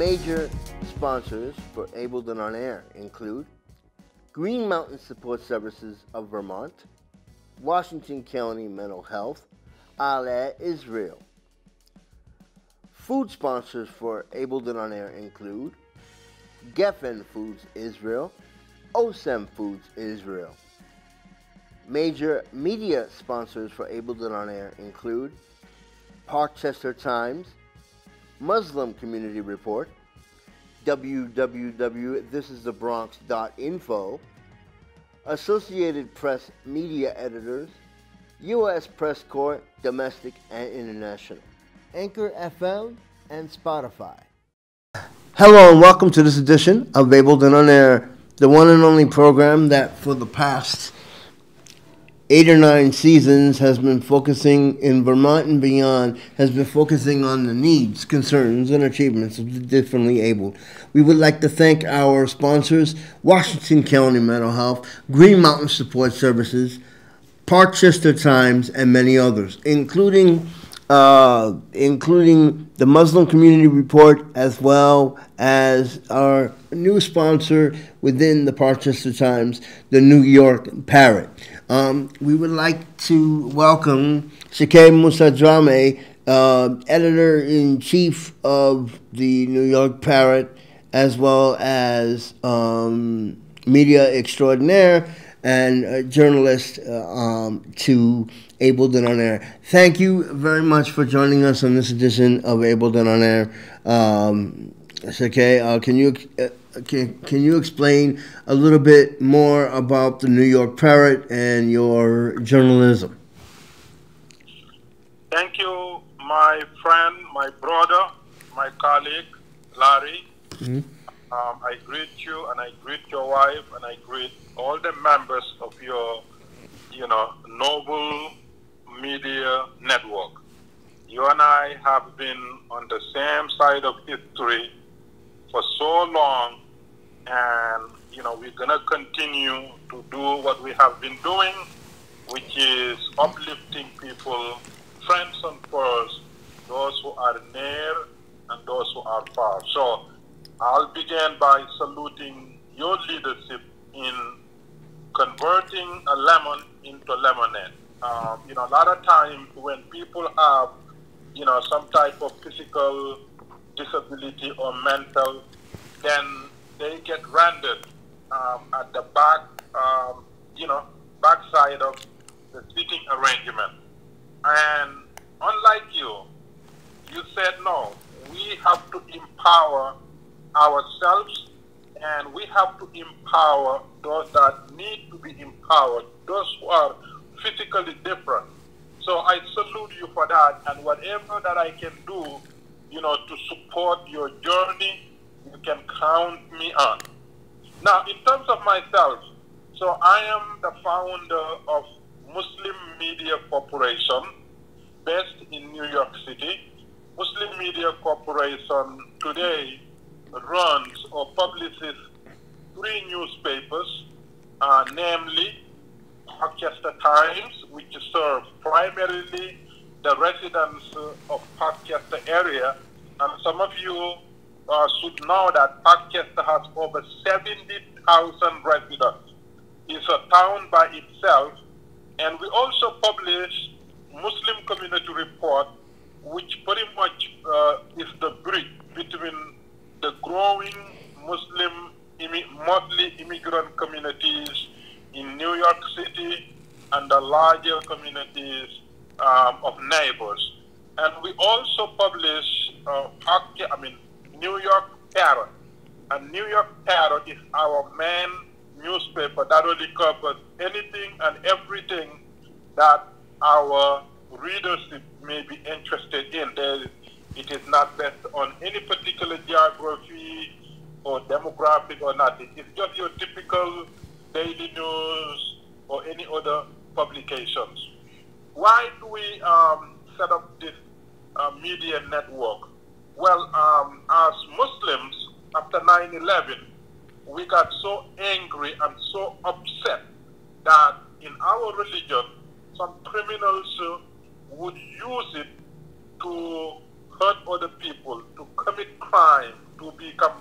Major sponsors for Abled and On Air include Green Mountain Support Services of Vermont, Washington County Mental Health, Aleh Israel. Food sponsors for Abled and On Air include Geffen Foods Israel, OSEM Foods Israel. Major media sponsors for Abled and On Air include Parkchester Times, Muslim Community Report, www.thisisthebronx.info, Associated Press Media Editors, U.S. Press Corps, Domestic and International, Anchor FM, and Spotify. Hello and welcome to this edition of Abled and On Air, the one and only program that for the past eight or nine seasons has been focusing in Vermont and beyond, has been focusing on the needs, concerns, and achievements of the differently abled. We would like to thank our sponsors, Washington County Mental Health, Green Mountain Support Services, Parkchester Times, and many others, including uh, including the Muslim Community Report, as well as our new sponsor within the Parkchester Times, the New York Parrot. Um, we would like to welcome Sheikh Musa Drammeh, uh, editor in chief of the New York Parrot, as well as um, media extraordinaire and journalist uh, um, to Abled and on Air. Thank you very much for joining us on this edition of Abled and on Air. Um, uh, can you uh, can, can you explain a little bit more about the New York Parrot and your journalism? Thank you, my friend, my brother, my colleague, Larry. Mm-hmm. Um, I greet you and I greet your wife and I greet all the members of your, you know, noble media network. You and I have been on the same side of history for so long, and you know we're gonna continue to do what we have been doing, which is uplifting people, friends and foes, those who are near and those who are far. So I'll begin by saluting your leadership in converting a lemon into lemonade. Um, you know, a lot of times when people have, you know, some type of physical disability or mental, then they get rendered um, at the back, um, you know, backside of the seating arrangement. And unlike you, you said no. We have to empower ourselves and we have to empower those that need to be empowered, those who are physically different. So I salute you for that, and whatever that I can do, you know, to support your journey, you can count me on. Now, in terms of myself, so I am the founder of Muslim Media Corporation, based in New York City. Muslim Media Corporation today runs or publishes three newspapers, uh, namely Parkchester Times, which serves primarily the residents of Parkchester area. And some of you uh, should know that Parkchester has over 70,000 residents. It's a town by itself. And we also publish Muslim Community Report, which pretty much uh, is the bridge between the growing Muslim, mostly immigrant communities in New York City and the larger communities um, of neighbors. And we also publish, uh, I mean, New York Parrot. And New York Parrot is our main newspaper that really covers anything and everything that our readership may be interested in. There, it is not based on any particular geography or demographic or nothing. It's just your typical daily news, or any other publications. Why do we um, set up this uh, media network? Well, um, as Muslims, after 9 11, we got so angry and so upset that in our religion, some criminals would use it to hurt other people, to commit crime, to become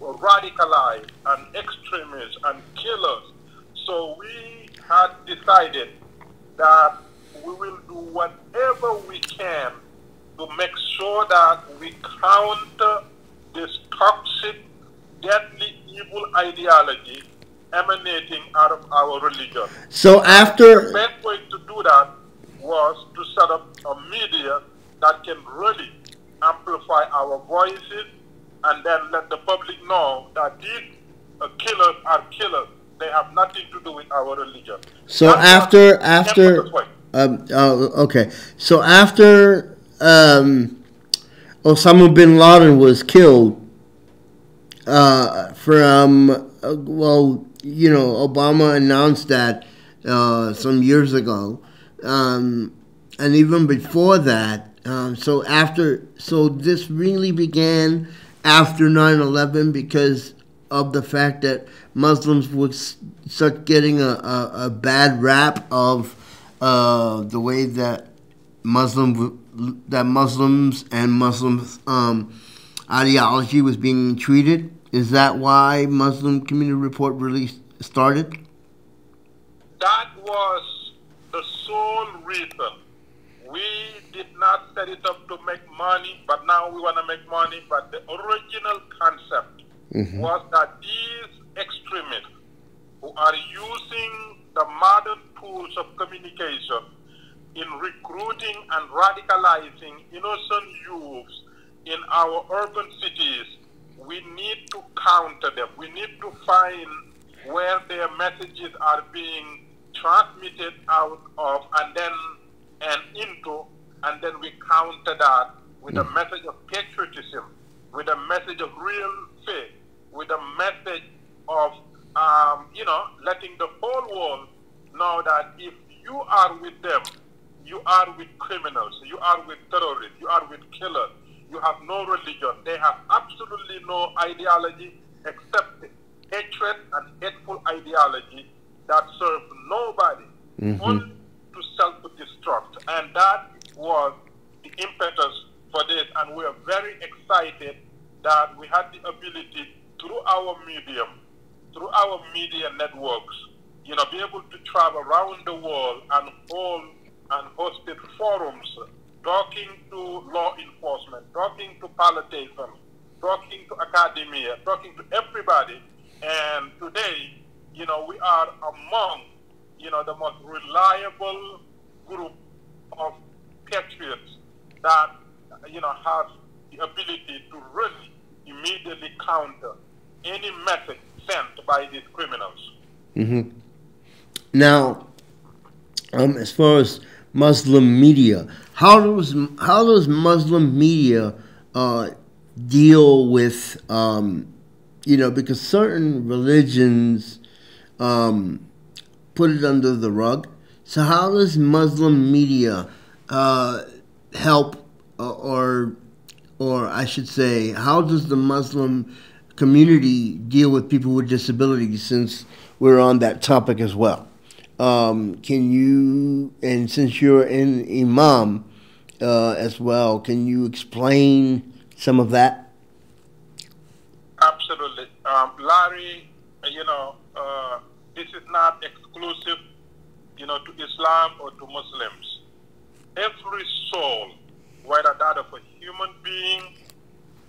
radicalized and extremists and killers. So we had decided that we will do whatever we can to make sure that we counter this toxic, deadly, evil ideology emanating out of our religion. So after the best way to do that was to set up a media that can really amplify our voices and then let the public know that these uh, killers are killers. They have nothing to do with our religion. So That's after after um, uh, okay, so after um, Osama bin Laden was killed uh, from uh, well, you know, Obama announced that uh, some years ago, um, and even before that. Um, so after, so this really began after 9/11 because of the fact that Muslims would start getting a, a, a bad rap of uh, the way that Muslim that Muslims and Muslims um, ideology was being treated. Is that why Muslim Community Report really started? That was the sole reason. We did not set it up to make money, but now we want to make money. But the original concept mm-hmm. was that these extremists who are using the modern tools of communication in recruiting and radicalizing innocent youths in our urban cities we need to counter them. We need to find where their messages are being transmitted out of and then and into, and then we counter that with a mm. message of patriotism, with a message of real faith, with a message of, um, you know, letting the whole world know that if you are with them, you are with criminals, you are with terrorists, you are with killers, you have no religion. They have absolutely no ideology except hatred and hateful ideology that serves nobody, mm-hmm. only to self-destruct. And that was the impetus for this. And we are very excited that we had the ability through our medium, through our media networks, you know, be able to travel around the world and hold and hosted forums talking to law enforcement, talking to politicians, talking to academia, talking to everybody. And today, you know, we are among, you know, the most reliable group of patriots that, you know, have the ability to really immediately counter any message sent by these criminals. Mm-hmm. Now, um, as far as Muslim media. How does how does Muslim media uh, deal with um, you know because certain religions um, put it under the rug. So how does Muslim media uh, help uh, or or I should say how does the Muslim community deal with people with disabilities since we're on that topic as well? Um, can you, and since you're an imam uh, as well, can you explain some of that? Absolutely. Um, Larry, you know, uh, this is not exclusive, you know, to Islam or to Muslims. Every soul, whether that of a human being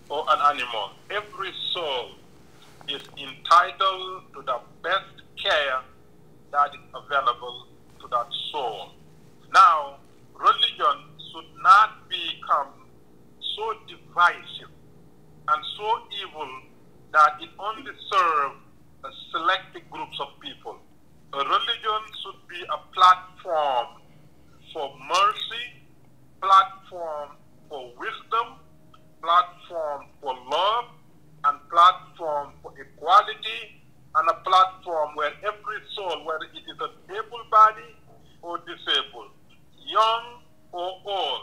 or an animal, every soul is entitled to the best care that is available to that soul. Now, religion should not become so divisive and so evil that it only serves selected groups of people. A religion should be a platform for mercy, platform for wisdom, platform for love, and platform for equality and a platform where every soul, whether it is a able body or disabled, young or old,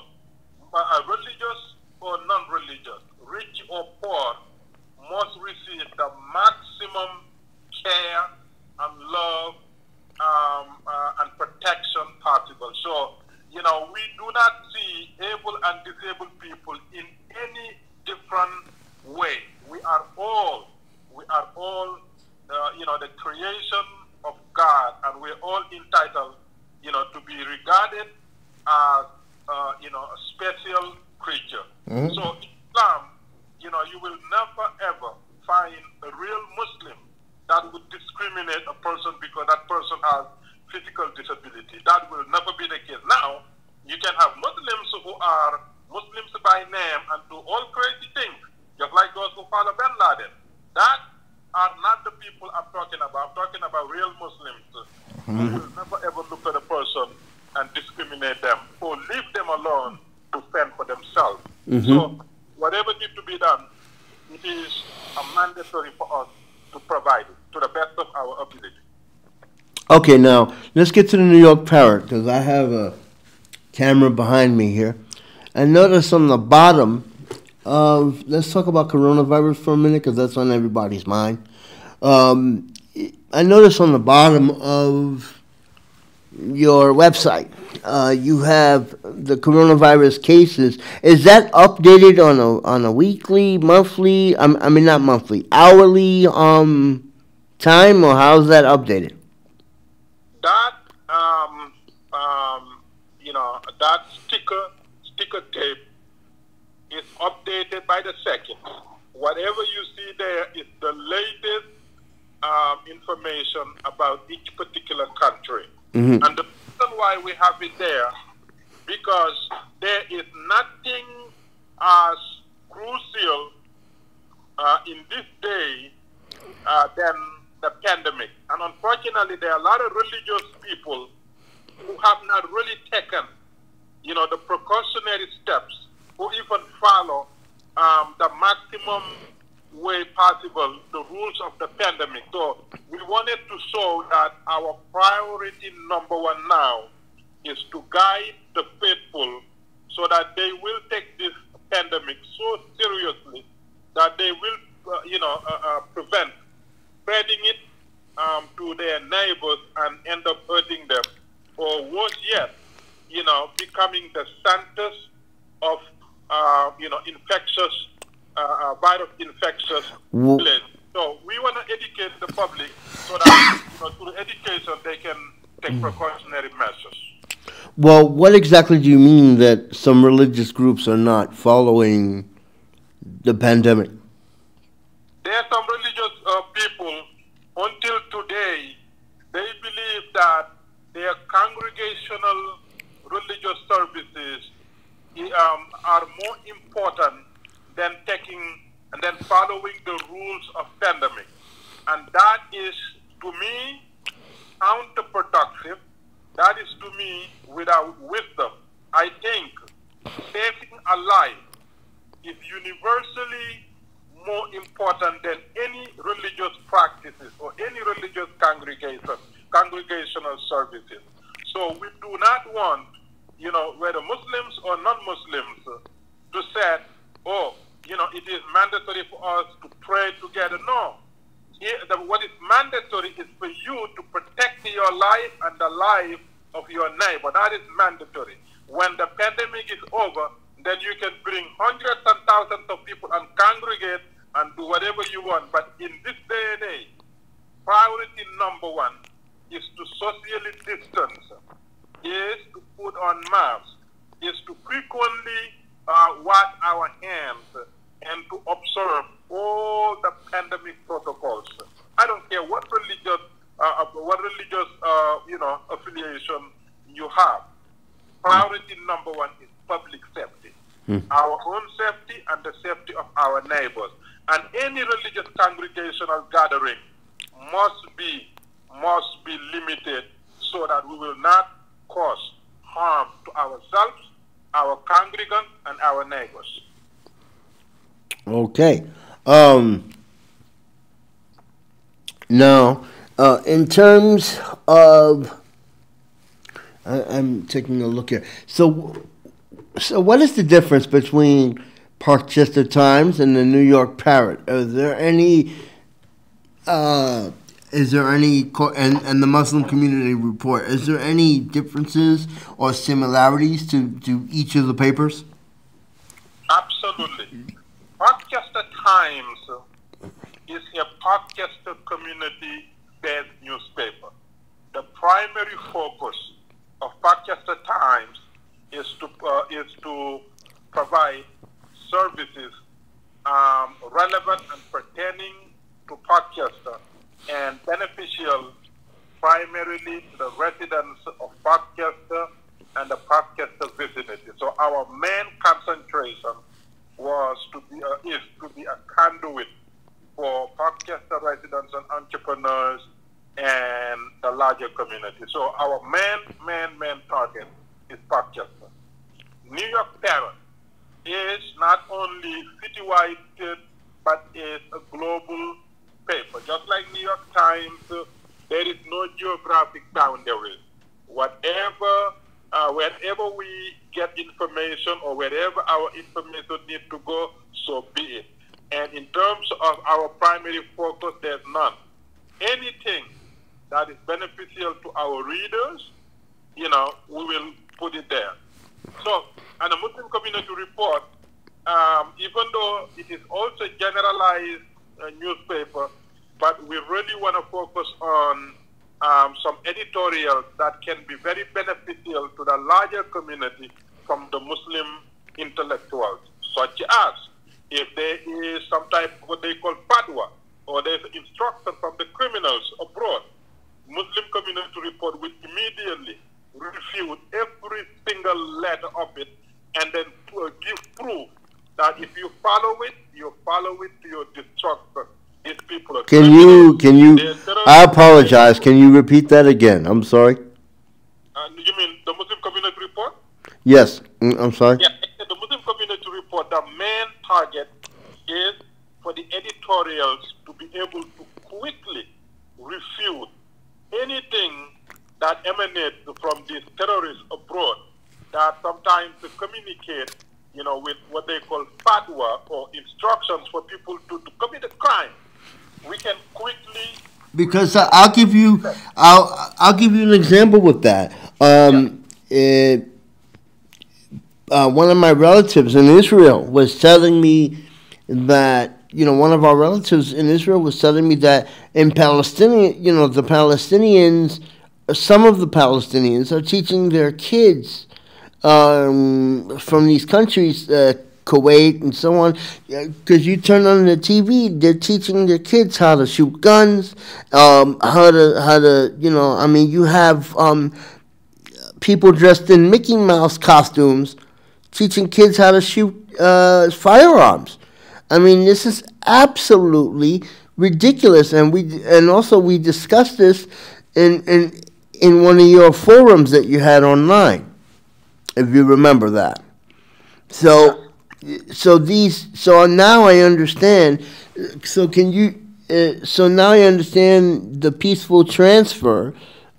uh, religious or non-religious, rich or poor, must receive the maximum care and love um, uh, and protection possible. So, you know, we do not see able and disabled people in creation of God, and we're all entitled, you know, to be regarded as, uh, you know, a special creature. Mm-hmm. So Islam, you know, you will never ever find a real Muslim that would discriminate a person because that person has physical disability. That will never be the case. Now, you can have Muslims who are Muslims by name and do all crazy things, just like those who follow Bin Laden. That are not the people I'm talking about. I'm talking about real Muslims mm-hmm. who will never ever look at a person and discriminate them or leave them alone to fend for themselves. Mm-hmm. So, whatever needs to be done, it is a mandatory for us to provide to the best of our ability. Okay, now let's get to the New York Parrot because I have a camera behind me here. And notice on the bottom of, let's talk about coronavirus for a minute because that's on everybody's mind. Um, I notice on the bottom of your website, uh, you have the coronavirus cases. Is that updated on a on a weekly, monthly? I mean, not monthly, hourly um, time, or how's that updated um, um, you know that sticker sticker tape is updated by the second. Whatever you see there is the latest um, information about each particular country. Mm-hmm. And the reason why we have it there, because there is nothing as crucial uh, in this day uh, than the pandemic. And unfortunately, there are a lot of religious people who have not really taken, you know, the precautionary steps, who even follow um, the maximum way possible the rules of the pandemic. So we wanted to show that our priority number one now is to guide the faithful so that they will take this pandemic so seriously that they will, uh, you know, uh, uh, prevent spreading it um, to their neighbors and end up hurting them, or worse yet, you know, becoming the centers of, uh, you know, infectious uh, uh, virus infectious. So we want to educate the public so that you know, through education they can take mm. precautionary measures. Well, what exactly do you mean that some religious groups are not following the pandemic? There are some religious uh, people, until today, they believe that their congregational religious services um, are more important than taking and then following the rules of pandemic. And that is, to me, counterproductive. That is, to me, without wisdom. I think saving a life is universally more important than any religious practices or any religious congregation, congregational services. So we do not want, you know, whether Muslims or non-Muslims, to say, oh, you know, it is mandatory for us to pray together. No. Here, the, what is mandatory is for you to protect your life and the life of your neighbor. That is mandatory. When the pandemic is over, then you can bring hundreds and thousands of people and congregate and do whatever you want. But in this day and age, priority number one is to socially distance, is to put on masks, is to frequently uh, wash our hands and to observe all the pandemic protocols. I don't care what religious, uh, uh, what religious, uh, you know, affiliation you have. Priority number one is public safety, hmm. our own safety and the safety of our neighbors. And any religious congregational gathering must be must be limited so that we will not cause harm to ourselves our congregants, and our neighbors. Okay. Um, now, uh, in terms of, I, I'm taking a look here. So, so what is the difference between Parkchester Times and the New York Parrot? Are there any uh, is there any and, and the Muslim community report? Is there any differences or similarities to, to each of the papers? Absolutely. Parkchester Times is a Parkchester community based newspaper. The primary focus of Parkchester Times is to uh, is to provide services um, relevant and pertaining to Parkchester and beneficial primarily to the residents of Parkchester and the Parkchester vicinity. So our main concentration was to be a, is to be a conduit for Parkchester residents and entrepreneurs and the larger community. So our main, main, main target is Parkchester. New York Parrot is not only citywide, but is a global paper. Just like New York Times, there is no geographic boundary. Whatever, uh, wherever we get information or wherever our information needs to go, so be it. And in terms of our primary focus, there's none. Anything that is beneficial to our readers, you know, we will put it there. So, and the Muslim Community Report, um, even though it is also generalized uh, newspaper, but we really want to focus on um, some editorials that can be very beneficial to the larger community from the Muslim intellectuals, such as if there is some type of what they call fatwa, or there's instruction from the criminals abroad, Muslim community report will immediately refute every single letter of it and then give proof that if you follow it, you follow it to your destruction. These people are Can you, can you, I apologize, can you repeat that again? I'm sorry. Uh, you mean the Muslim community report? Yes, mm, I'm sorry. Yeah, the Muslim community report, the main target is for the editorials to be able to quickly refute anything that emanates from these terrorists abroad that sometimes communicate, you know, with what they call fatwa or instructions for people to, to commit a crime, we can quickly. Because uh, I'll give you, I'll I'll give you an example with that. Um, yeah. it, uh, one of my relatives in Israel was telling me that you know, one of our relatives in Israel was telling me that in Palestinian, you know, the Palestinians, some of the Palestinians are teaching their kids um, from these countries, uh, Kuwait and so on, because you turn on the TV, they're teaching their kids how to shoot guns, um, how to how to, you know, I mean, you have um, people dressed in Mickey Mouse costumes teaching kids how to shoot uh, firearms. I mean, this is absolutely ridiculous, and we and also we discussed this in in in one of your forums that you had online, if you remember that. So, so these so now I understand. So can you? Uh, so now I understand the peaceful transfer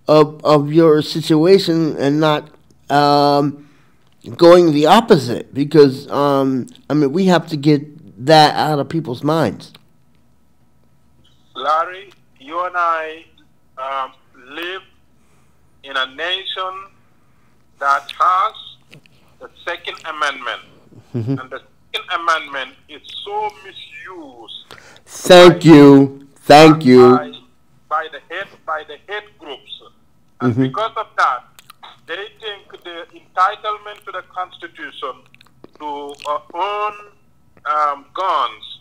of of your situation and not. Um, going the opposite because um, I mean we have to get that out of people's minds? Larry, you and I um, live in a nation that has the Second Amendment. Mm-hmm. And the Second Amendment is so misused. Thank you. Thank you. By, by, the head by the head groups. And mm-hmm. because of that, they think the entitlement to the Constitution to uh, own um, guns.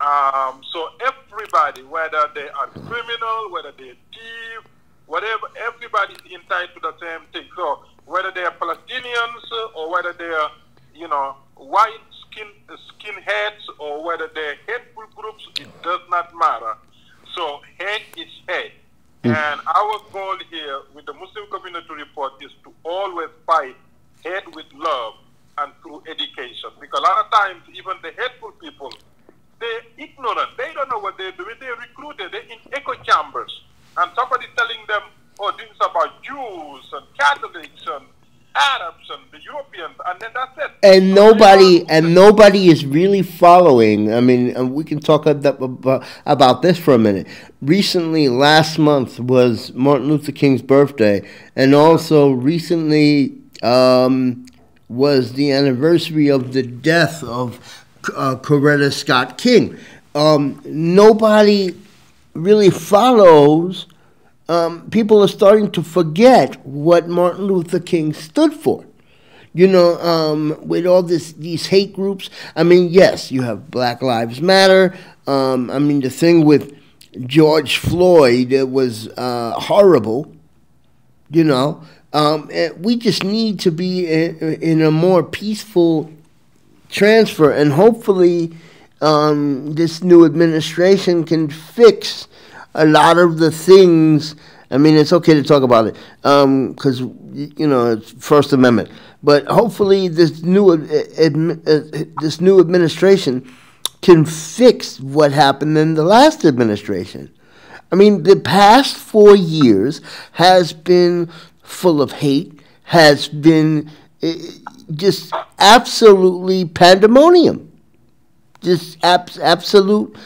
Um, so everybody, whether they are criminal, whether they're thief, whatever, everybody is entitled to the same thing. So whether they are Palestinians or whether they are, you know, white skin skinheads or whether they're hateful groups, it does not matter. So hate is hate. Mm. And our goal here with the Muslim Community Report is to always fight hate with love and through education. Because a lot of times, even the hateful people, they're ignorant. They don't know what they're doing. They're recruited. They're in echo chambers. And somebody telling them, oh, this is about Jews and Catholics and Arabs and the Europeans, and then that's it. And nobody, and nobody is really following. I mean, we can talk about, about this for a minute. Recently, last month was Martin Luther King's birthday, and also recently, um, was the anniversary of the death of uh, Coretta Scott King. Um, nobody really follows um, people are starting to forget what Martin Luther King stood for. You know, um, with all this these hate groups. I mean, yes, you have Black Lives Matter. Um, I mean, the thing with George Floyd was uh, horrible. You know, um, we just need to be in, in, a more peaceful transfer, and hopefully, um, this new administration can fix a lot of the things. I mean, it's okay to talk about it because um, you know it's First Amendment, but hopefully this new this new administration can fix what happened in the last administration. I mean, the past four years has been full of hate, has been uh, just absolutely pandemonium, just ab- absolute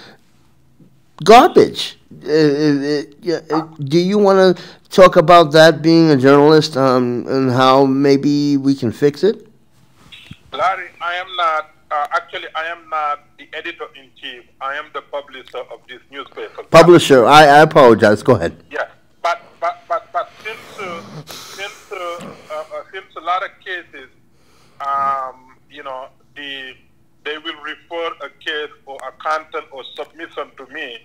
garbage. Uh, uh, uh, do you want to talk about that being a journalist um, and how maybe we can fix it? Larry, I am not, uh, actually, I am not the editor in chief. I am the publisher of this newspaper. Publisher, I, I apologize. Go ahead. Yeah, but, but, but, but since, uh, since, uh, since a lot of cases, um, you know, the, they will refer a case or a content or submission to me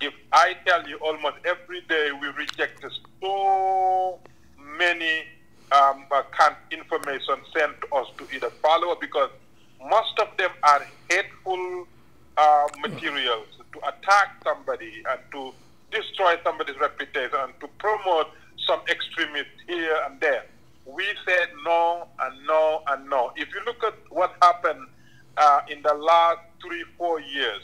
if I tell you almost every day we reject so many um, uh, information sent to us to either follow because most of them are hateful uh, materials to attack somebody and to destroy somebody's reputation and to promote some extremists here and there. We said no and no and no. If you look at what happened uh, in the last three, four years,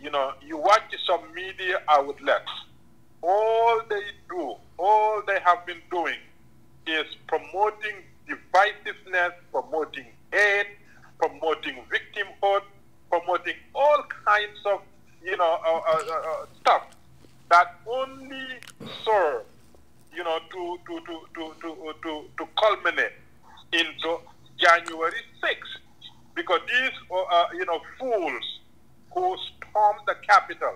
you know, you watch some media outlets, all they do, all they have been doing is promoting divisiveness, promoting hate, promoting victimhood, promoting all kinds of, you know, uh, uh, uh, uh stuff that only serve, you know, to, to, to, to, to, to, to culminate into January 6th. Because these, uh, uh, you know, fools who stormed the capital.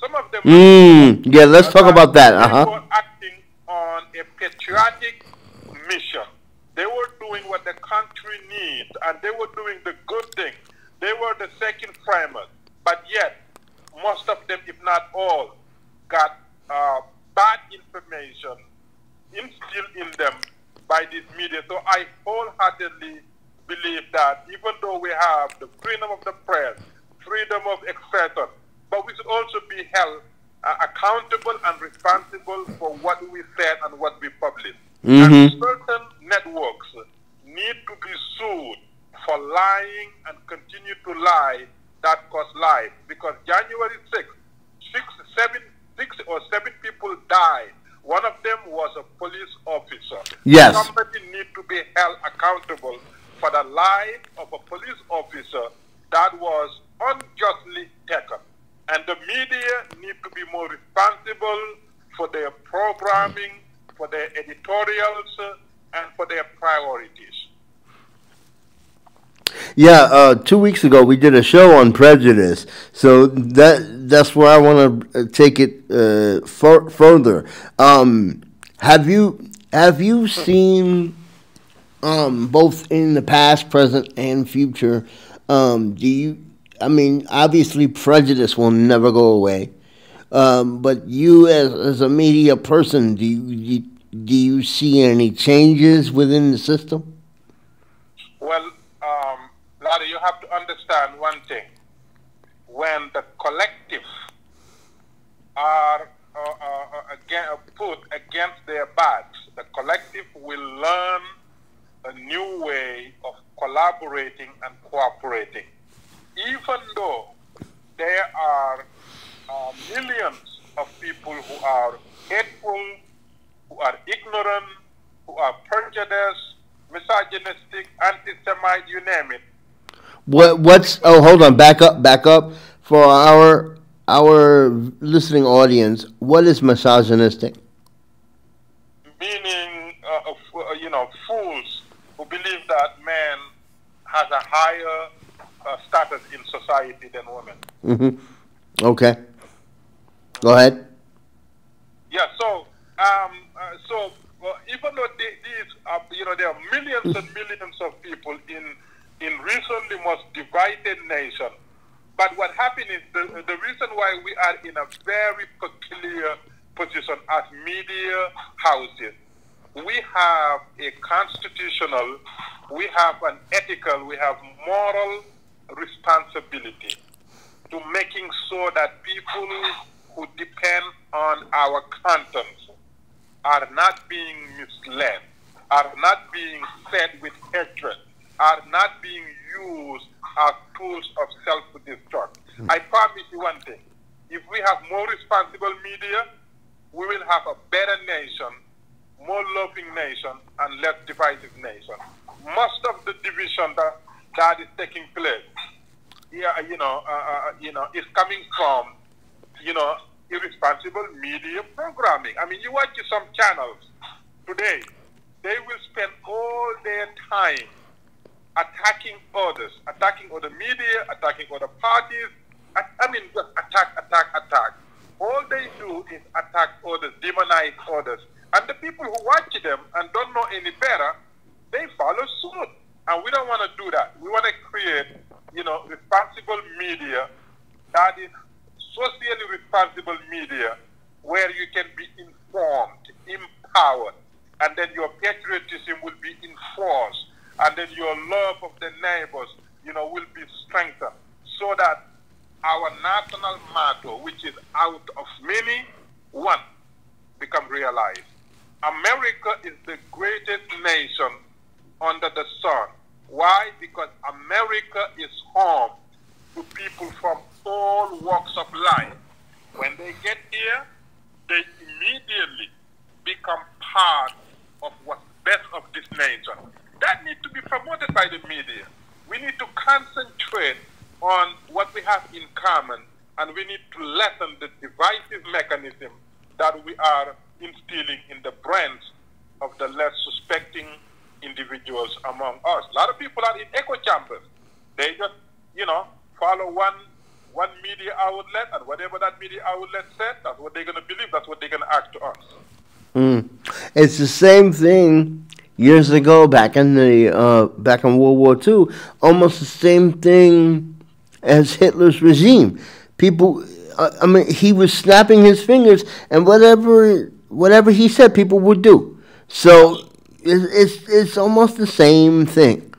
Some of them. Mm, yeah, let's talk about that. Uh-huh. They were acting on a patriotic mission. They were doing what the country needs, and they were doing the good thing. They were the second framers, but yet most of them, if not all, got uh, bad information instilled in them by this media. So I wholeheartedly believe that even though we have the freedom of the press, freedom of expression, but we should also be held uh, accountable and responsible for what we said and what we published. Mm-hmm. And certain networks need to be sued for lying and continue to lie that cost life. Because January 6th, six, seven, six or seven people died. One of them was a police officer. Yes. Somebody need to be held accountable for the life of a police officer that was unjustly taken. And the media need to be more responsible for their programming, for their editorials, and for their priorities. Yeah, uh, two weeks ago we did a show on prejudice, so that that's where I want to uh, take it uh, for, further. Um, have you have you seen um, both in the past, present, and future? Um, do you I mean, obviously, prejudice will never go away. Um, but you, as, as a media person, do you, do you see any changes within the system? Well, um, Larry, you have to understand one thing. When the collective are uh, uh, again, uh, put against their backs, the collective will learn a new way of collaborating and cooperating even though there are uh, millions of people who are hateful, who are ignorant, who are prejudiced, misogynistic, anti-Semite, you name it. What? What's? Oh, hold on. Back up. Back up. For our our listening audience, what is misogynistic? Meaning, uh, uh, you know, fools who believe that man has a higher uh, status in society than women. Mm-hmm. Okay. Go ahead. Yeah. So um, uh, so well, even though they, these, are, you know, there are millions and millions of people in in recently most divided nation, but what happened is the the reason why we are in a very peculiar position as media houses, we have a constitutional, we have an ethical, we have moral responsibility to making sure that people who depend on our content are not being misled, are not being fed with hatred, are not being used as tools of self-destruct. Mm. I promise you one thing. If we have more responsible media, we will have a better nation, more loving nation, and less divisive nation. Most of the division that, that is taking place, yeah, you know, uh, uh, you know, is coming from, you know, irresponsible media programming. I mean, you watch some channels today, they will spend all their time attacking others, attacking other media, attacking other parties. I, I mean, just attack, attack, attack. All they do is attack others, demonize others. And the people who watch them and don't know any better, they follow suit. And we don't want to do that. We want to create, you know, responsible media that is socially responsible media where you can be informed, empowered, and then your patriotism will be enforced, and then your love of the neighbors, you know, will be strengthened, so that our national motto, which is out of many, one, become realized. America is the greatest nation under the sun. Why? Because America is home to people from all walks of life. When they get here, they immediately become part of what's best of this nation. That needs to be promoted by the media. We need to concentrate on what we have in common, and we need to lessen the divisive mechanism that we are instilling in the brains of the less suspecting individuals among us. A lot of people are in echo chambers. They just, you know, follow one one media outlet, and whatever that media outlet said, that's what they're going to believe. That's what they're going to act to us. Mm. It's the same thing years ago, back in the uh, back in World War II. Almost the same thing as Hitler's regime. People, uh, I mean, he was snapping his fingers, and whatever whatever he said, people would do. So it's it's, it's almost the same thing.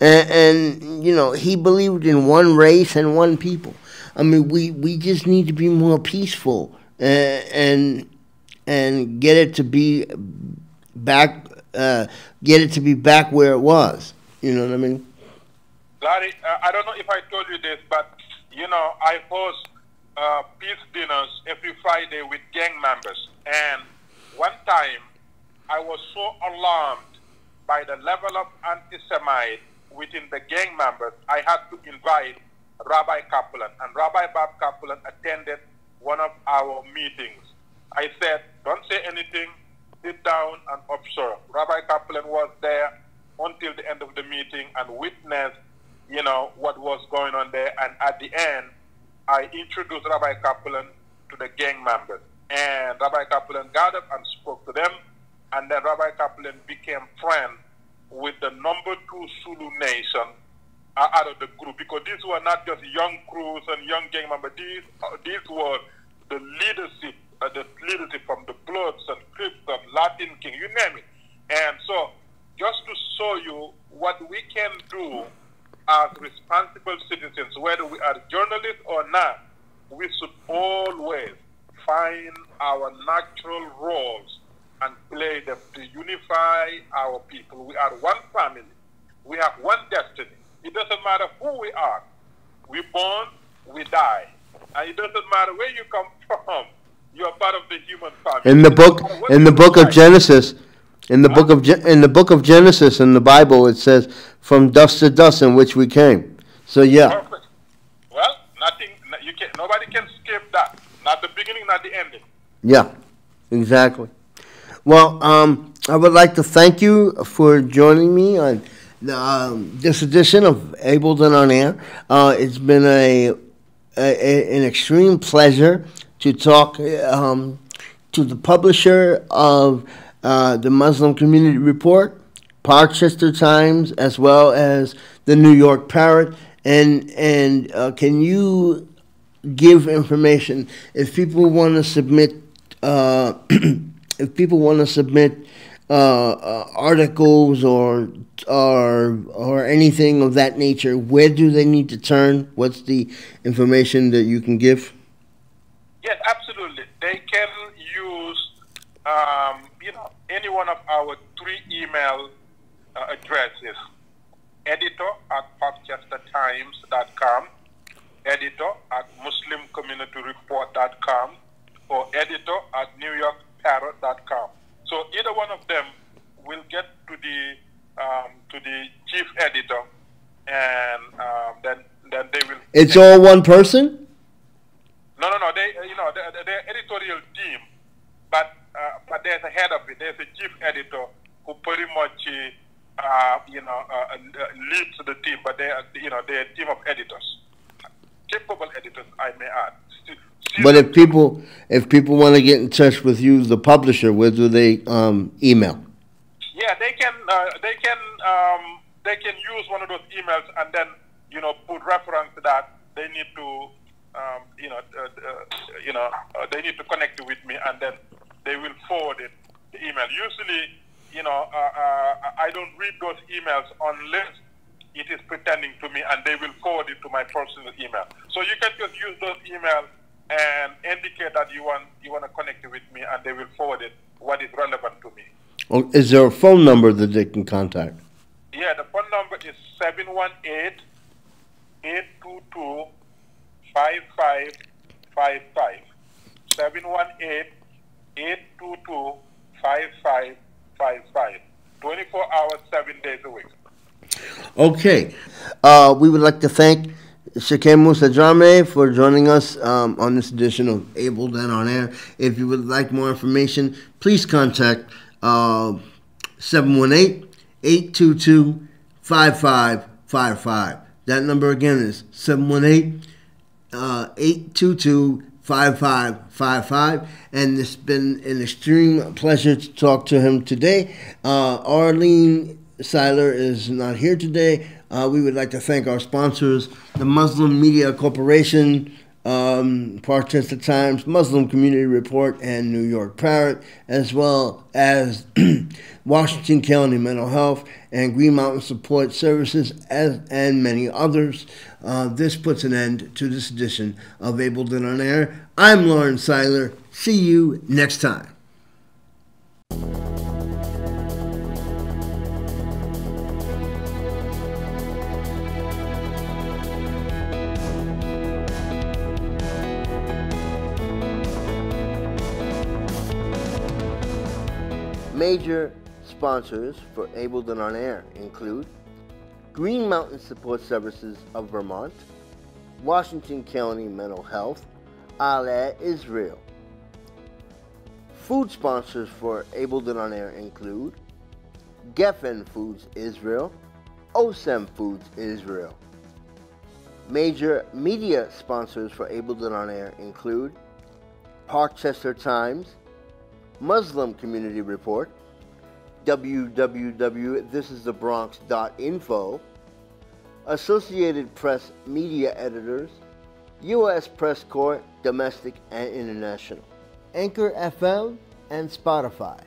And, and, you know, he believed in one race and one people. I mean, we, we just need to be more peaceful and and, and get it to be back, uh, get it to be back where it was. You know what I mean? Larry, uh, I don't know if I told you this, but you know, I host uh, peace dinners every Friday with gang members, and one time I was so alarmed by the level of anti-Semite within the gang members, I had to invite Rabbi Kaplan, and Rabbi Bob Kaplan attended one of our meetings. I said, don't say anything, sit down and observe. Rabbi Kaplan was there until the end of the meeting and witnessed, you know, what was going on there. And at the end, I introduced Rabbi Kaplan to the gang members. And Rabbi Kaplan got up and spoke to them. And then Rabbi Kaplan became friends with the number two Zulu nation uh, out of the group because these were not just young crews and young gang members. These uh, these were the leadership, uh, the leadership from the Bloods and Crips and Latin King, you name it. And so, just to show you what we can do as responsible citizens, whether we are journalists or not, we should always find our natural roles and play them to unify our people. We are one family. We have one destiny. It doesn't matter who we are. We born, we die. And it doesn't matter where you come from. You are part of the human family. In the book, in the book of Genesis, in the book of in the book of Genesis in the Bible, it says, "From dust to dust, in which we came." So yeah. Perfect. Well, nothing. You can. Nobody can skip that. Not the beginning, not the ending. Yeah, exactly. Well, um, I would like to thank you for joining me on um, this edition of Abled and on Air. Uh, it's been a, a, an extreme pleasure to talk um, to the publisher of uh, the Muslim Community Report, Parkchester Times, as well as the New York Parrot. And and uh, can you give information if people want to submit uh, if people want to submit uh, uh, articles or or or anything of that nature, where do they need to turn? What's the information that you can give? Yes, absolutely. They can use um, you know any one of our three email uh, addresses: editor at parkchestertimes.com, editor at muslimcommunityreport.com, or editor at newyorkparrot.com. So either one of them will get to the um, to the chief editor, and um, then then they will. It's all one person. No, no, no. They, you know, the, the editorial team, but uh, but there's a head of it. There's a chief editor who pretty much, uh, you know, uh, leads the team. But they, are, you know, they're a team of editors, capable editors, I may add. But if people if people want to get in touch with you, the publisher, where do they um, email? Yeah, they can uh, they can um, they can use one of those emails and then you know put reference to that. They need to um, you know uh, uh, you know uh, they need to connect with me and then they will forward it the email. Usually, you know, uh, uh, I don't read those emails unless it is pretending to me, and they will forward it to my personal email. So you can just use those emails and indicate that you want you want to connect with me, and they will forward it what is relevant to me. Oh, is there a phone number that they can contact? Yeah, the phone number is 718 822 5555. 718 822 5555. 24 hours, 7 days a week. Okay. Uh, we would like to thank Sheikh Musa Drammeh for joining us um, on this edition of Abled and On Air. If you would like more information, please contact uh, 718 822 5555. That number again is 718 uh, 822 5555. And it's been an extreme pleasure to talk to him today. Uh, Arlene Seiler is not here today. Uh, we would like to thank our sponsors, the Muslim Media Corporation, um, Parkchester Times, Muslim Community Report, and New York Parrot, as well as Washington County Mental Health and Green Mountain Support Services, as, and many others. Uh, this puts an end to this edition of Abled and on Air. I'm Lauren Seiler. See you next time. Major sponsors for Abled and on Air include Green Mountain Support Services of Vermont, Washington County Mental Health, Aleh Israel. Food sponsors for Abled and on Air include Geffen Foods Israel, OSEM Foods Israel. Major media sponsors for Abled and on Air include Parkchester Times, Muslim Community Report, www.thisisthebronx.info, Associated Press Media Editors, U.S. Press Corps, Domestic and International, Anchor FM, and Spotify.